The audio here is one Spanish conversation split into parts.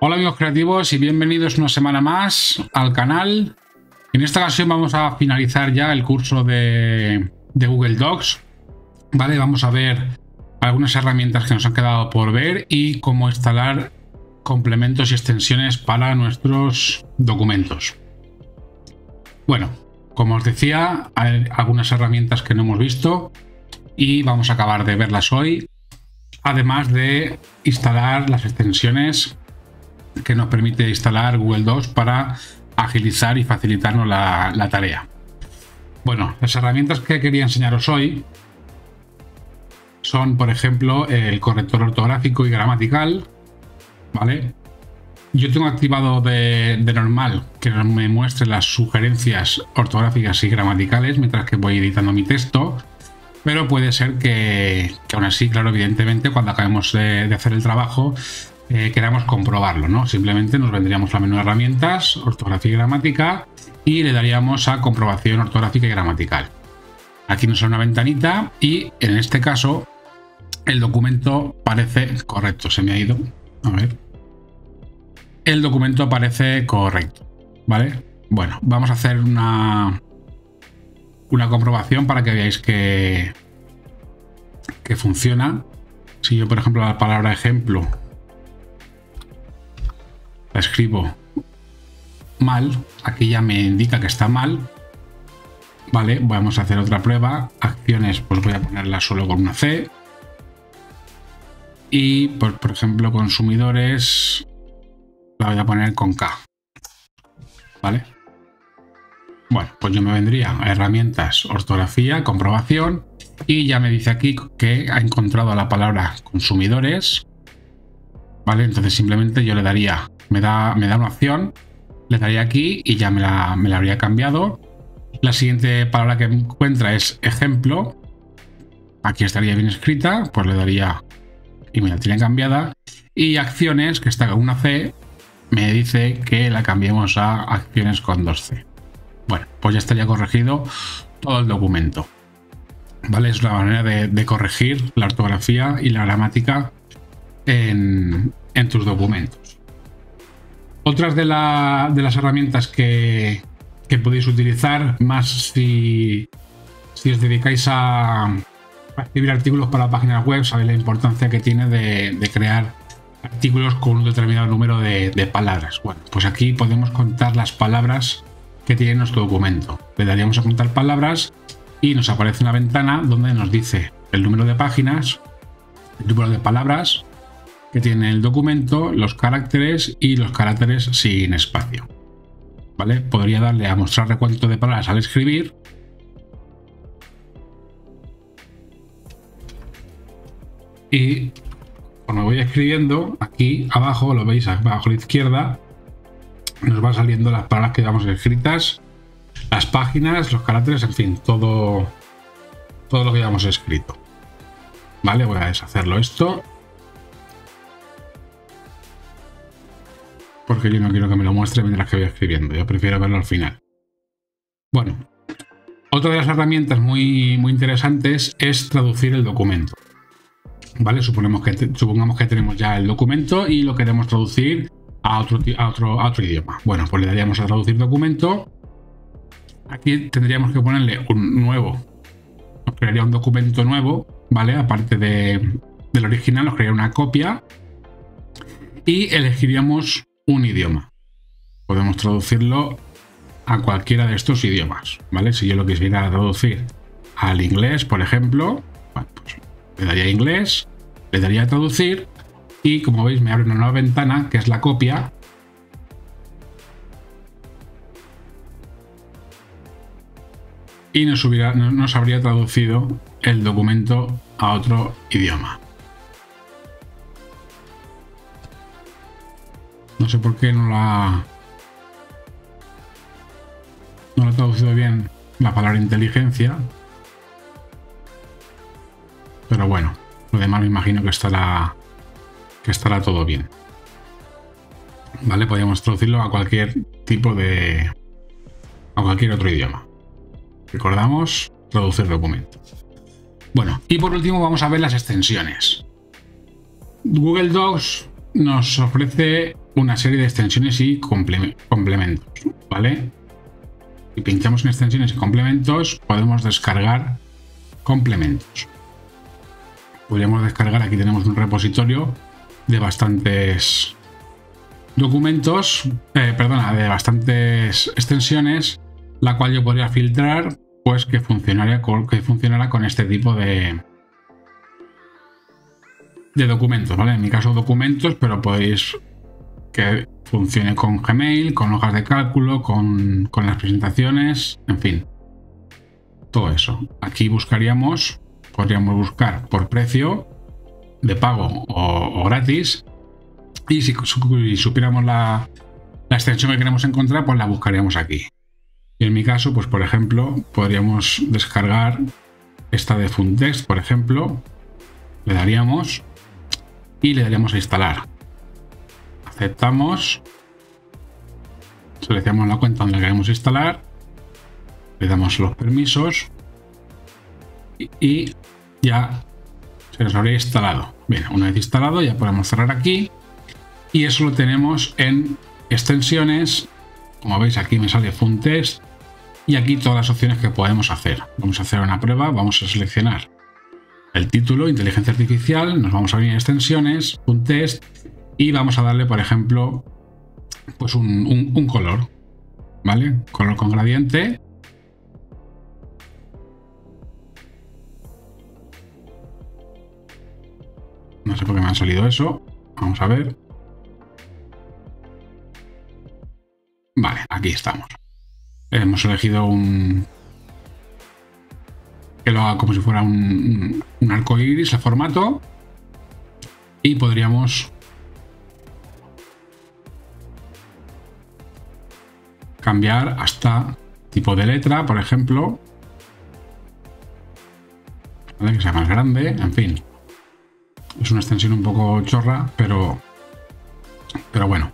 Hola amigos creativos y bienvenidos una semana más al canal. En esta ocasión vamos a finalizar ya el curso de, Google Docs. Vale, vamos a ver algunas herramientas que nos han quedado por ver y cómo instalar complementos y extensiones para nuestros documentos. Bueno, como os decía, hay algunas herramientas que no hemos visto y vamos a acabar de verlas hoy, además de instalar las extensiones que nos permite instalar Google Docs para agilizar y facilitarnos la, la tarea. Bueno, las herramientas que quería enseñaros hoy son, por ejemplo, el corrector ortográfico y gramatical, ¿vale? Yo tengo activado de, normal que me muestre las sugerencias ortográficas y gramaticales mientras que voy editando mi texto, pero puede ser que, aún así, claro, evidentemente, cuando acabemos de, hacer el trabajo, eh, queramos comprobarlo, ¿no? Simplemente nos vendríamos la menú de herramientas, ortografía y gramática, y le daríamos a comprobación ortográfica y gramatical. Aquí nos sale una ventanita y en este caso el documento parece correcto. Se me ha ido. A ver el documento parece correcto. ¿Vale? Bueno, vamos a hacer una, una comprobación para que veáis que, que funciona. Si yo, por ejemplo, la palabra ejemplo la escribo mal, aquí ya me indica que está mal. Vale, vamos a hacer otra prueba. Acciones, pues voy a ponerla solo con una C. Y, pues, por ejemplo, consumidores, la voy a poner con K. ¿Vale? Bueno, pues yo me vendría a herramientas, ortografía, comprobación y ya me dice aquí que ha encontrado la palabra consumidores. ¿Vale? Entonces simplemente yo le daría, me da, me da una opción, le daría aquí y ya me la, me la habría cambiado. La siguiente palabra que encuentra es ejemplo. Aquí estaría bien escrita, pues le daría y me la tiene cambiada. Y acciones, que está con una C, me dice que la cambiemos a acciones con 2C. Bueno, pues ya estaría corregido todo el documento. ¿Vale? Es una manera de, corregir la ortografía y la gramática en, tus documentos. Otras de, las herramientas que, podéis utilizar, más si, os dedicáis a, escribir artículos para páginas web, sabéis la importancia que tiene de crear artículos con un determinado número de, palabras. Bueno, pues aquí podemos contar las palabras que tiene nuestro documento. Le daríamos a contar palabras y nos aparece una ventana donde nos dice el número de páginas, el número de palabras que tiene el documento, los caracteres y los caracteres sin espacio. ¿Vale? Podría darle a mostrar recuento de palabras al escribir. Y me voy escribiendo, aquí abajo, lo veis abajo a la izquierda, nos van saliendo las palabras que llevamos escritas, las páginas, los caracteres, en fin, todo, todo lo que llevamos escrito. Vale, voy a deshacerlo esto. Porque yo no quiero que me lo muestre mientras que voy escribiendo. Yo prefiero verlo al final. Bueno, otra de las herramientas muy, muy interesantes es traducir el documento. ¿vale? Suponemos que supongamos que tenemos ya el documento y lo queremos traducir a otro, a otro, otro idioma. Bueno, pues le daríamos a traducir documento. Aquí tendríamos que ponerle un nuevo. Nos crearía un documento nuevo, ¿vale? Aparte de, del original, nos crearía una copia y elegiríamos un idioma. Podemos traducirlo a cualquiera de estos idiomas, ¿vale? Si yo lo quisiera traducir al inglés, por ejemplo, pues le daría inglés, le daría traducir y como veis me abre una nueva ventana que es la copia. Y nos habría traducido el documento a otro idioma. No sé por qué no la no ha traducido bien la palabra inteligencia, pero bueno, lo demás me imagino que estará, que estará todo bien. ¿Vale? Podríamos traducirlo a cualquier tipo de... a cualquier otro idioma. Recordamos, traducir documento. Bueno, y por último vamos a ver las extensiones. Google Docs nos ofrece una serie de extensiones y complementos, ¿vale? Si pinchamos en extensiones y complementos, podemos descargar complementos. Podríamos descargar, aquí tenemos un repositorio de bastantes documentos, eh, perdona, de bastantes extensiones, la cual yo podría filtrar, pues que funcionara con, que funcionara con este tipo de, de documentos, ¿vale? En mi caso documentos, pero podéis que funcione con Gmail, con hojas de cálculo, con, las presentaciones, en fin. Todo eso. Aquí buscaríamos, podríamos buscar por precio de pago o, gratis. Y si, supiéramos la, la extensión que queremos encontrar, pues la buscaríamos aquí. Y en mi caso, pues por ejemplo, podríamos descargar esta de Funtext, por ejemplo. Le daríamos y le daríamos a instalar aceptamos, seleccionamos la cuenta donde queremos instalar, le damos los permisos y, ya se nos habría instalado. Bien, una vez instalado ya podemos cerrar aquí y eso lo tenemos en extensiones. Como veis aquí me sale Fun Test y aquí todas las opciones que podemos hacer. Vamos a hacer una prueba, vamos a seleccionar el título, inteligencia artificial, nos vamos a venir a extensiones, Fun Test y vamos a darle, por ejemplo, pues un, color, ¿vale? Color con gradiente. No sé por qué me ha salido eso. Vamos a ver. Vale, aquí estamos. Hemos elegido un... Que lo haga como si fuera un, un arco iris el formato. Y podríamos cambiar hasta tipo de letra, por ejemplo. Que sea más grande, en fin. Es una extensión un poco chorra, pero, pero bueno.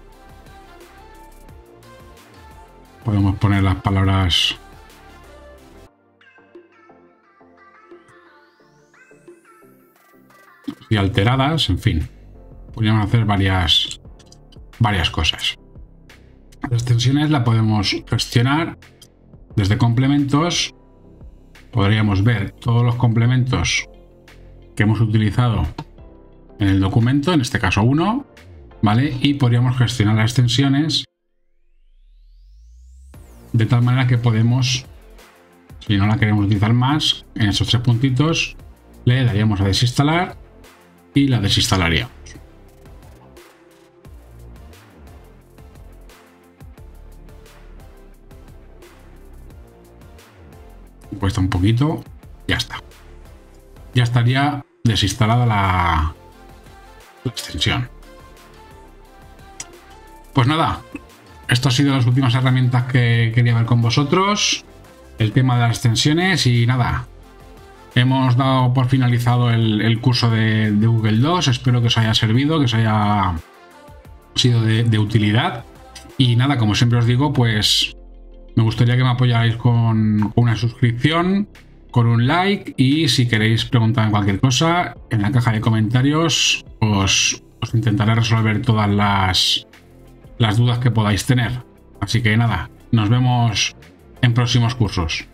Podemos poner las palabras y alteradas, en fin. Podríamos hacer varias, varias cosas. Las extensiones la podemos gestionar desde complementos. Podríamos ver todos los complementos que hemos utilizado en el documento, en este caso uno, ¿vale? Y podríamos gestionar las extensiones de tal manera que podemos, si no la queremos utilizar más, en esos tres puntitos le daríamos a desinstalar y la desinstalaría. Cuesta un poquito, ya está. Ya estaría desinstalada la, extensión. Pues nada, esto ha sido las últimas herramientas que quería ver con vosotros. El tema de las extensiones y nada. Hemos dado por finalizado el, curso de, Google 2. Espero que os haya servido, que os haya sido de, de utilidad. Y nada, como siempre os digo, pues me gustaría que me apoyáis con, una suscripción, con un like y si queréis preguntar cualquier cosa, en la caja de comentarios os, intentaré resolver todas las, las dudas que podáis tener. Así que nada, nos vemos en próximos cursos.